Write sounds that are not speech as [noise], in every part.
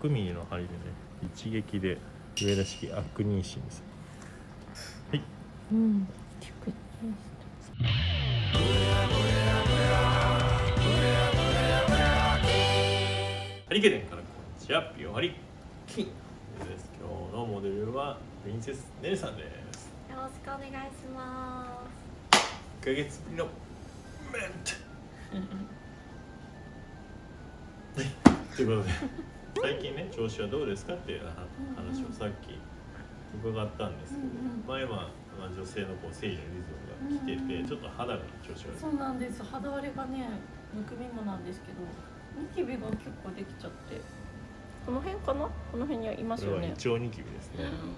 6ミリの針でね一撃で上田式悪妊娠です。はい。うん。ハリケーンからこん。にちはピオハリキンです今日のモデルはプリンセスネルさん。ですよろしくお願いします1ヶ月ぶりのメントはいということで最近ね調子はどうですかっていう話をさっき伺ったんですけど、うんうん。まあ今、まあ、女性のこう生理のリズムが来てて、うんうん。ちょっと肌が調子悪い。そうなんです。肌荒れがねむくみもなんですけどニキビが結構できちゃって。この辺かな？この辺にはいますよね。胃腸ニキビですね、うん。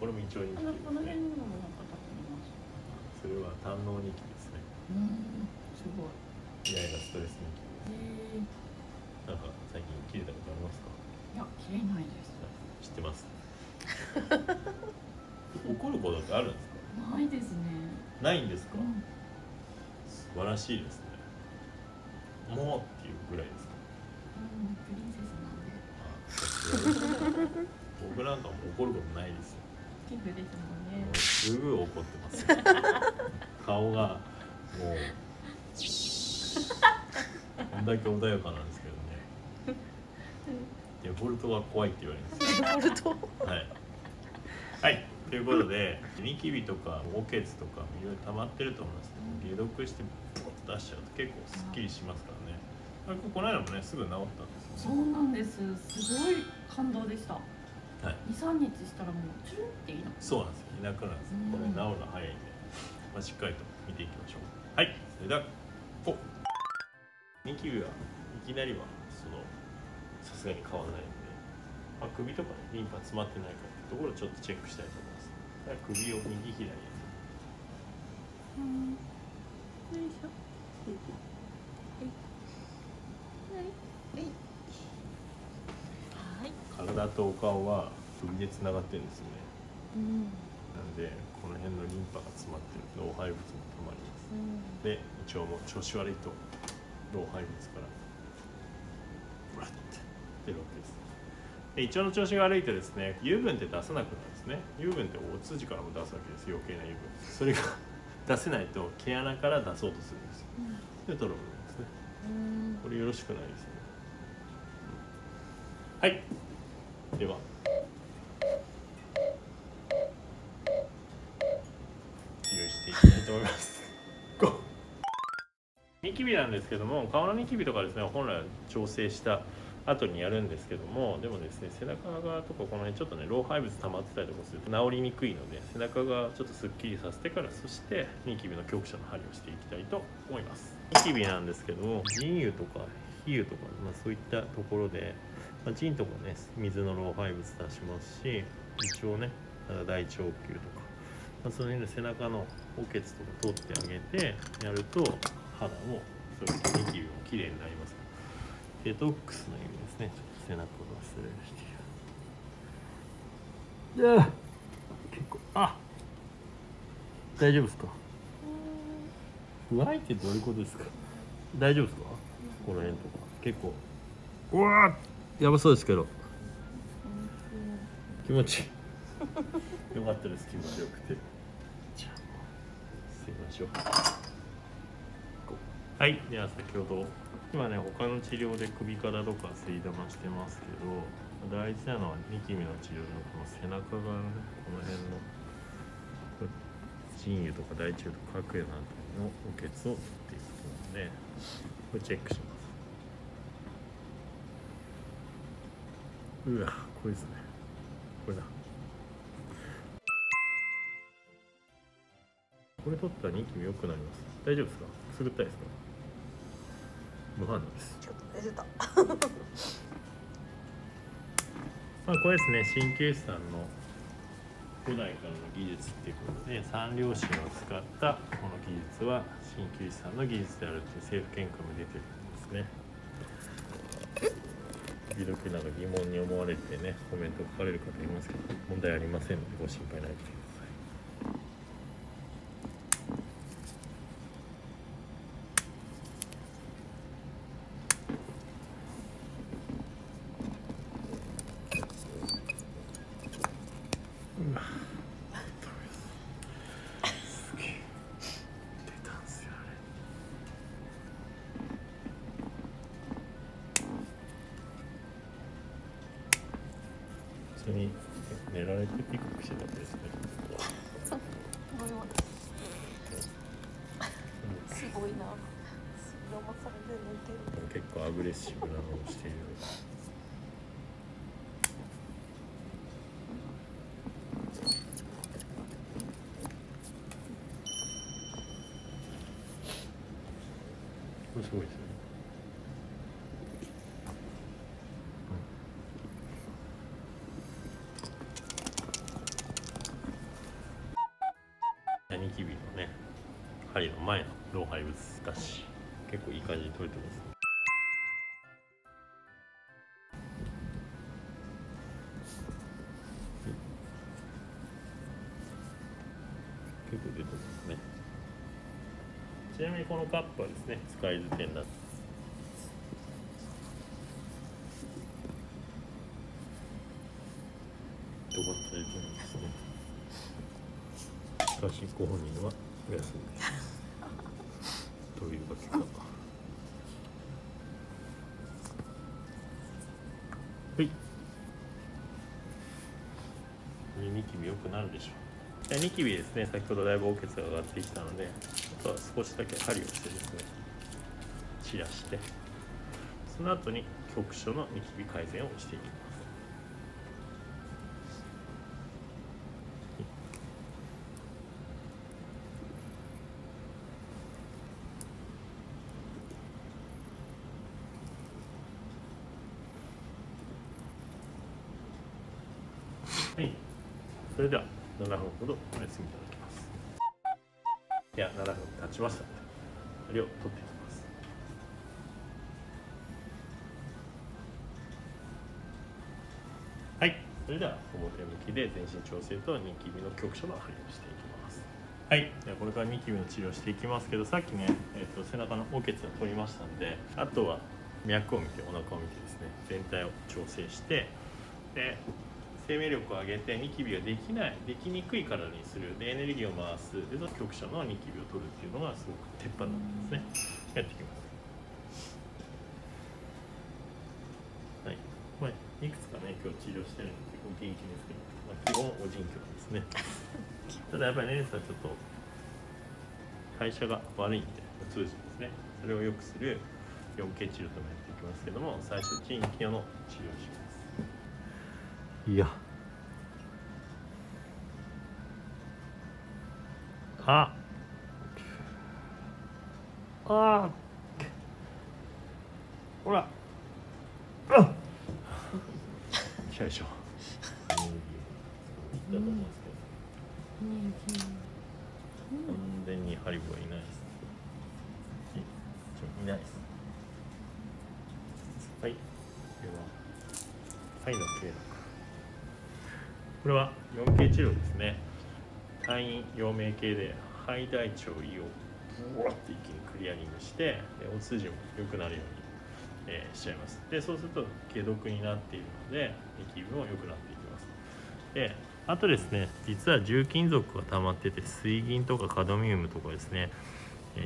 これも胃腸ニキビあのこのですね辺にもなんか立ってます。それは胆のニキビですね。うん。すごい。イライラストレスニキビなんか最近切れたことありますか？いや切れないです。知ってます？[laughs] 怒ることってあるんですか？ないですね。ないんですか、うん。素晴らしいですね。もうっていうぐらいですか？うんプリンセスなんで。僕なんかも怒ることないですよ。皮膚ですもんもねうすぐ怒ってます。よ [laughs] 顔がもうこんだけ穏やかなんですデフォルトが怖いって言われるんです。よデフォルト。はい、はい、ということでニキビとかおけつとかいろいろ溜まってると思います。けど解毒してポッと出しちゃうと結構すっきりしますからね。あれこの間もねすぐ治ったんですよ。そうなんです。すごい感動でした。はい。23日したらもうチュルンっていいのそうなんですよ。いなくなるんですよ。これ治るの早いんで、まあ、しっかりと見ていきましょう。はい。それではこうニキビはいきなりはそのさすがに変わらないんで、まあ、首とかねリンパ詰まってないかっていうところをちょっとチェックしたいと思います。だから首を右左に。うん。よいしょ。はい。体とお顔は首でつながってるんですよね。うん。なんでこの辺のリンパが詰まってる老廃物もたまります。うん。で胃腸も調子悪いと老廃物からブラッて出るわけです。で胃腸の調子が悪いとですね油分って出さなくなるんですね。油分ってお通じからも出すわけです。余計な油分。それが [laughs] 出せないと毛穴から出そうとするんですよ。でトラブルなんですね。うん。これよろしくないですよねはい。では。治療していきたいと思います。[laughs] ニキビなんですけども顔のニキビとかですね本来は調整した後にやるんですけどもでもですね背中側とかこの辺ちょっとね老廃物溜まってたりとかすると治りにくいので背中側ちょっとすっきりさせてからそしてニキビの局所の針をしていきたいと思います。ニキビなんですけども腎油とか皮油とか、まあ、そういったところで、まあ、腎とかね水の老廃物出しますし一応ね大腸球とか、まあ、その辺で背中のおけつとか取ってあげてやると肌もそういったニキビも綺麗になります。デトックスの意味ですね。ちょっと背中が失礼していや結構あ大丈夫ですか？不愛ってどういうことですか？大丈夫ですか？この辺とか。結構うわやばそうですけど。気持ちいい。よかったです。気持ちよくて。じゃあ捨てましょう。はいでは先ほど今ね他の治療で首からとか吸い玉してますけど大事なのはニキビの治療のこの背中側のねこの辺の腎油とか大腸とか各枝のおけつを取っていくことなのでこれチェックします。うわこれですね。これだ。これ取ったらニキビ良くなります。大丈夫ですか？くすぐったいですか？無反応です。ちょっと出た。[laughs] まあこれですね鍼灸師さんの古代からの技術っていうことで三両親を使ったこの技術は鍼灸師さんの技術であるっていう政府見解も出てるんですね。時々なんか疑問に思われてねコメント書かれる方いますけど問題ありませんのでご心配ない。でッシブなのをしているこれすごいですね。ニキビのね針の前の老廃物だし結構いい感じに取れてます結構出てますね。ちなみにこのカップはですね使い捨てになってキビですね先ほどだいぶおけつが上がってきたのであとは少しだけ針をしてですね散らしてその後に局所のニキビ改善をしていきます。表向きで全身調整とニキビの局所の針をしていきます。はい、ではこれからニキビの治療をしていきますけど、さっきね、えっと背中のおけつを取りましたんで、あとは脈を見て、お腹を見てですね、全体を調整して、で生命力を上げてニキビができないできにくい体にする。でエネルギーを回す。で局所のニキビを取るっていうのがすごく鉄板なんですね。やっていきますはいまあいくつかね今日治療してるのでお元気ですけど、まあ、基本お腎虚ですね。[laughs] ただやっぱりねさんちょっと代謝が悪いんでお通じですね。それを良くする 4K 治療ともやっていきますけども最初筋筋の治療をします。いや。ああほらあよいしょ。いったと思うん。ですけど完全にハリボはいないです。いないです。はい。では肺の経絡これは 4K 治療ですね。単位陽明系で肺大腸胃をブワッて一気にクリアリングしてお通じも良くなるように、えーしちゃいます。でそうすると解毒になっているのでニキビも良くなっていきます。であとですね実は重金属が溜まってて水銀とかカドミウムとかですね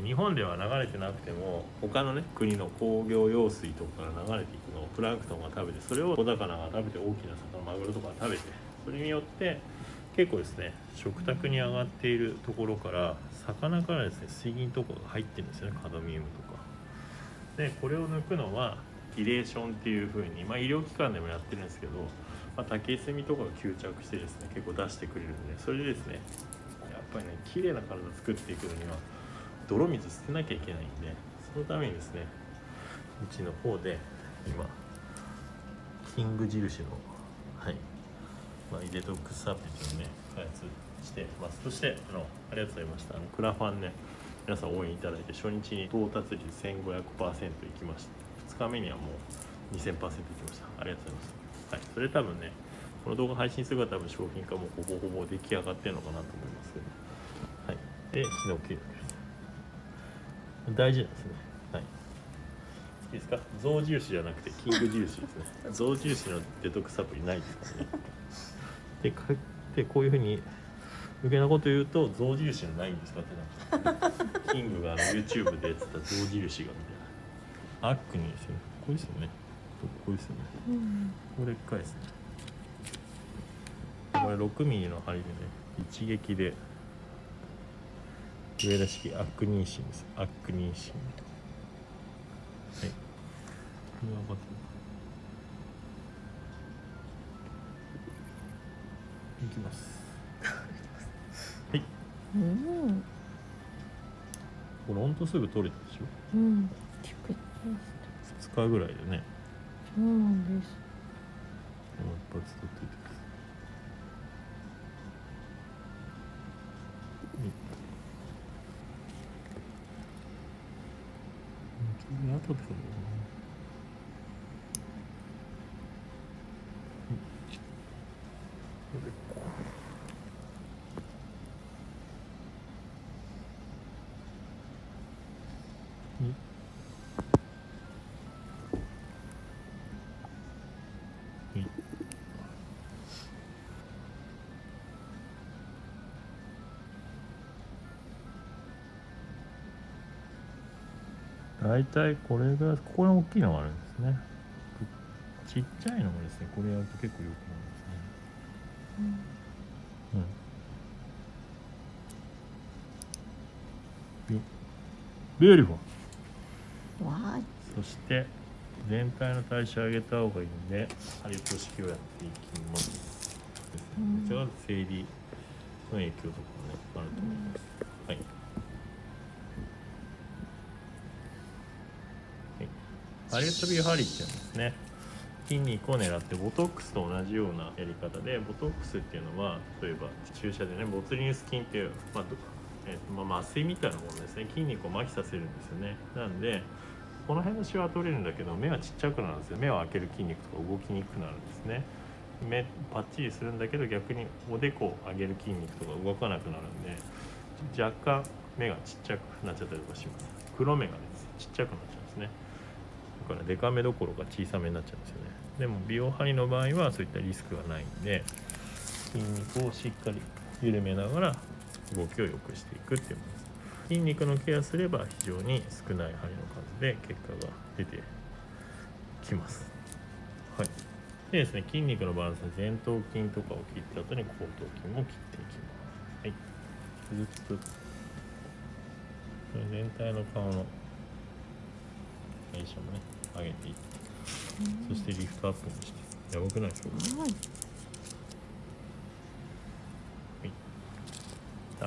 日本では流れてなくても他のね国の工業用水とかから流れていくのをプランクトンが食べてそれを小魚が食べて大きな魚マグロとか食べてそれによって結構ですね食卓に上がっているところから魚からですね水銀とかが入ってるんですよねカドミウムとか。でこれを抜くのはキレーションっていう風にまあ医療機関でもやってるんですけど、まあ、竹炭とかが吸着してですね結構出してくれるんでそれでですねやっぱりね綺麗な体作っていくのには泥水捨てなきゃいけないんでそのためにですねうちの方で今キング印のはいまあ、イデトックスサービスをね開発してます。そしてあのありがとうございました。あのクラファンね皆さん応援いただいて初日に到達率1500%いきました2日目にはもう2000%いきました。ありがとうございますはいそれ多分ねこの動画配信する方は多分商品化もほぼほぼ出来上がってるのかなと思いますはいでヒノキです大事なんですね。はい。いいですか？象印じゃなくてキング印ですね。象印のデトックスサプリない。ですからねでかでこういうふうに [laughs] 余計なこと言うと象印のないん。ですかってなってキングがあの YouTube でやってた象印がみたいなアックにですよねこれですよねこれですよねうん。これっかいですねこれ 6mm の針でね一撃で上田式アックニンシンですアックニンシンれは分かってるいきますうん。これほんとすぐ取れたでしょ？うん。チクッ2日ぐらいでね。そうなんです。もう一発取っていてくだうん後で大体これがここに大きいのがあるんですね。ちっちゃいのもですねこれやると結構よくなるんですね。うん。よ。 Beautiful わー。いそして全体の代謝を上げた方がいいんでハリウッド式をやっていきます。ですね。うん。こちらは生理の影響とかもねあると思います、はいはいハリウッドビューハリっていうのはですね。筋肉を狙ってボトックスと同じようなやり方でボトックスっていうのは例えば注射でねボツリヌス菌っていう、まあえーとまあ、麻酔みたいなものですね。筋肉を麻痺させるんですよね。なんでこの辺のシワは取れるんだけど目はちっちゃくなるんですよ。目を開ける筋肉とか動きにくくなるんですね。目パッチリするんだけど逆におでこを上げる筋肉とか動かなくなるんで若干目がちっちゃくなっちゃったりとかします。黒目がですちっちゃくなっちゃうんですね。からデカめどころか小さめになっちゃうんですよね。でも美容針の場合はそういったリスクがないんで筋肉をしっかり緩めながら動きを良くしていくっていうものです。筋肉のケアすれば非常に少ない針の数で結果が出てきます。はい。でですね筋肉のバランスは前頭筋とかを切った後に後頭筋も切っていきます。はい。ずっと。全体の顔の代謝もね上げていって。そしてリフトアップもして。やばくないですか？は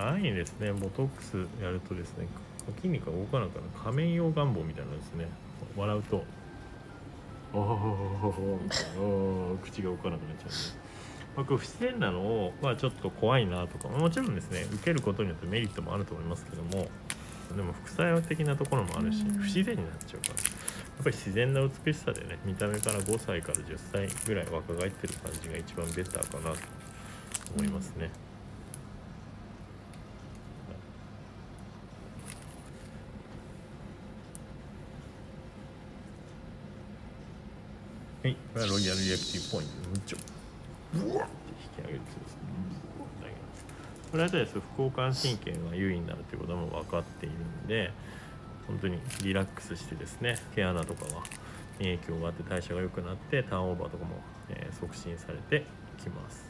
い。安易にですね。ボトックスやるとですね筋肉が動かなくなる。仮面用願望みたいなのですね。笑うと「おーおーおー口が動かなくなっちゃうんで、まあ、不自然なのを、まあ、ちょっと怖いなとか。もちろんですね受けることによってメリットもあると思いますけどもでも副作用的なところもあるしうん。不自然になっちゃうから。やっぱり自然な美しさでね見た目から5歳から10歳ぐらい若返ってる感じが一番ベターかなと思いますね。はい、これはロイヤルリアクティブポイント、ムッチョ。ブワッて引き上げるとですね。ブワッて上げますこれはです副交感神経が優位になるということも分かっているんで、本当にリラックスしてですね、毛穴とかが影響があって代謝が良くなって、ターンオーバーとかも、えー促進されてきます。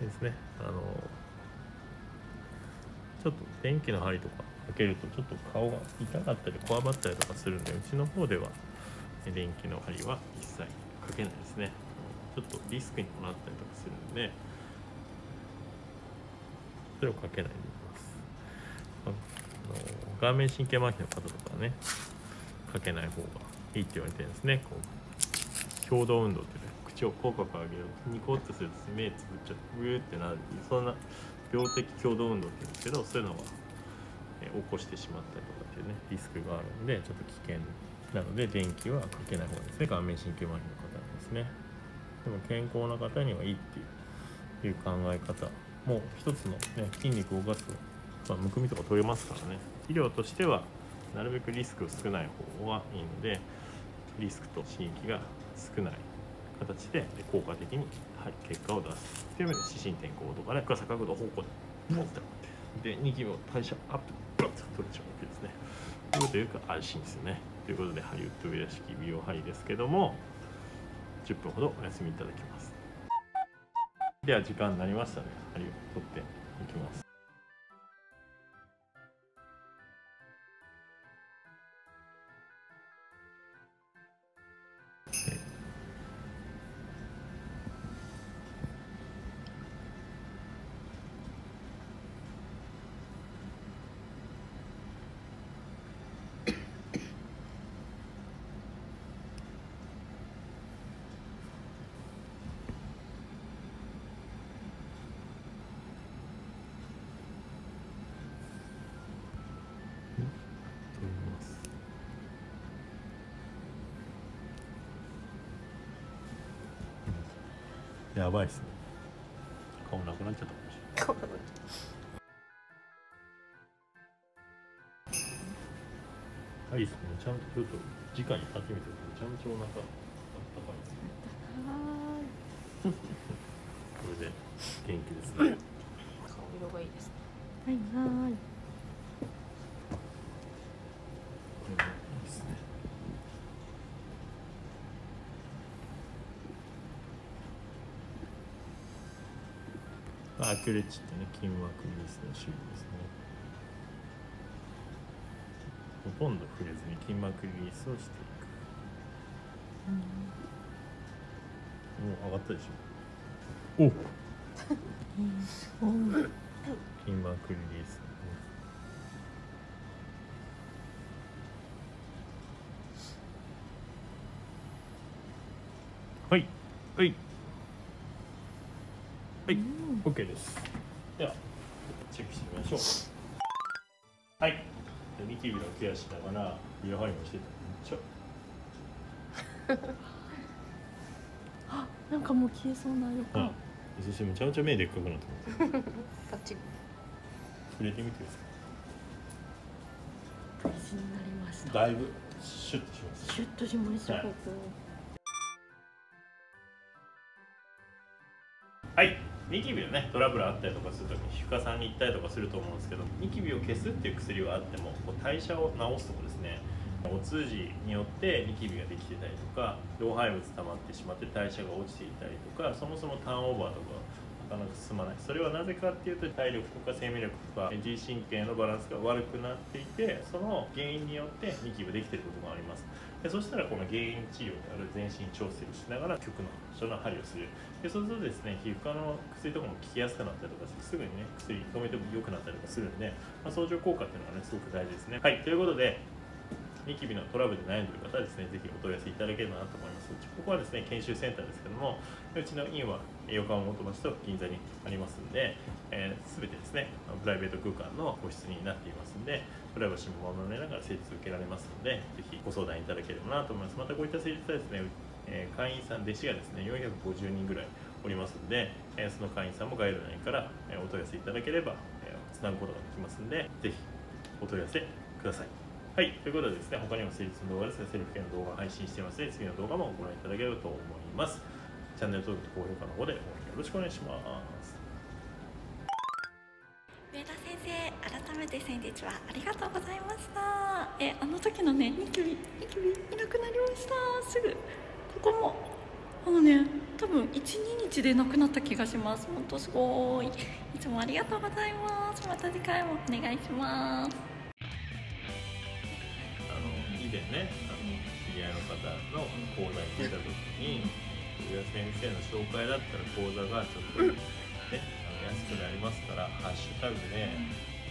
ですね、あのちょっと電気の針とかかけるとちょっと顔が痛かったりこわばったりとかするんでうちの方では電気の針は一切かけないですねちょっとリスクにもなったりとかするんでそれをかけないでいます。あの顔面神経麻痺の方とかはねかけない方がいいって言われてるんですね。こう共同運動ってね口を口角上げるニコッとすると目つぶっちゃってうーってなるそんな病的共同運動って言うんですけどそういうのが、え起こしてしまったりとかっていうねリスクがあるんでちょっと危険なので電気はかけない方がいいですね。顔面神経麻痺の方ですね。でも健康な方にはいいっていう考え方。もう一つの、ね、筋肉を動かすと、ま、むくみとか取れますからね。医療としてはなるべくリスク少ない方がいいのでリスクと刺激が少ない形で効果的に、はい、結果を出す。という意味で指針転向とかで深さ角度方向でボンってってで2期も代謝アップブラッと取れちゃうわけですね。ということでよく安心ですよね。ということでハリウッドウェア式美容針ですけども10分ほどお休みいただきます。では時間になりましたね。針を取っていきます。やばいっすね。顔なくなっちゃったかもしれない。はいいいっすねちゃんとちょっと直に立ってみてめちゃめちゃお腹あったかいですねこれで元気ですね。顔色がいいですね。はいはいこれもいいですねアクレッチってね筋膜リリースの種類ですね。ほとんど触れずに筋膜リリースをしていく。もう上がったでしょ。お。筋膜リリース、ね、はい。はい。はい、OK です。ではチェックしてみましょう。はい。でニキビのケアしながらビアハリもしてためっちゃなんかもう消えそうな予あ感そしてめちゃめちゃ目でっかくなってます。[laughs] パッチ。リ触れてみてくださ大事になりました。いだいぶシュッとしますシュッとしました、はいニキビのねトラブルあったりとかするときに皮膚科さんに行ったりとかすると思うんですけどニキビを消すっていう薬はあってもこう代謝を治すとこですねお通じによってニキビができてたりとか老廃物溜まってしまって代謝が落ちていたりとかそもそもターンオーバーとかかなか進まない。それはなぜかっていうと体力とか生命力とか自律神経のバランスが悪くなっていてその原因によってニキビできてることがあります。でそしたらこの原因治療である全身調整をしながら局の所の針をする。でそうするとですね皮膚科の薬とかも効きやすくなったりとかすぐにね薬止めても良くなったりとかするんで、まあ、相乗効果っていうのがねすごく大事ですね。はいということでニキビのトラブルで悩んでいる方はですね、ぜひお問い合わせいただければなと思います。ここはですね、研修センターですけども、うちの院は横浜元町と銀座にありますんで、えー、全てですね、プライベート空間の個室になっていますんで、プライバシーも守られながら施術受けられますので、ぜひご相談いただければなと思います。またこういった施術はですね、えー会員さん、弟子がですね、450人ぐらいおりますんで、えーその会員さんもガイドラインから、えお問い合わせいただければ、えーつなぐことができますんで、ぜひお問い合わせください。はい、ということでですね、他にも施術の動画ですね、セルフケアの動画を配信してますので、次の動画もご覧いただければと思います。チャンネル登録と高評価の方で応援よろしくお願いします。上田先生改めて先日はありがとうございました。えあの時のねニキビニキビいなくなりました。すぐここも。あのね多分12日でなくなった気がします。本当すごい。いつもありがとうございます。また次回もお願いします。あの以前ね、あの知り合いの方の講座に出た時に、先生の紹介だったら講座がちょっとね、あの安くなりますから「ハッシュタグで、ね、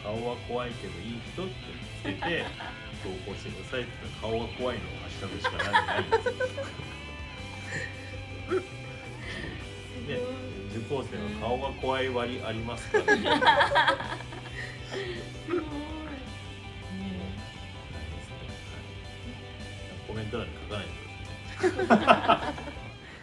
顔は怖いけどいい人」ってつけて [laughs] 投稿してくださいって言ったら「顔は怖い」のハッシュタグしかないんですよ。ね、受講生の顔が怖い割ありますからね。[laughs] コメント欄に書かないでください。[laughs]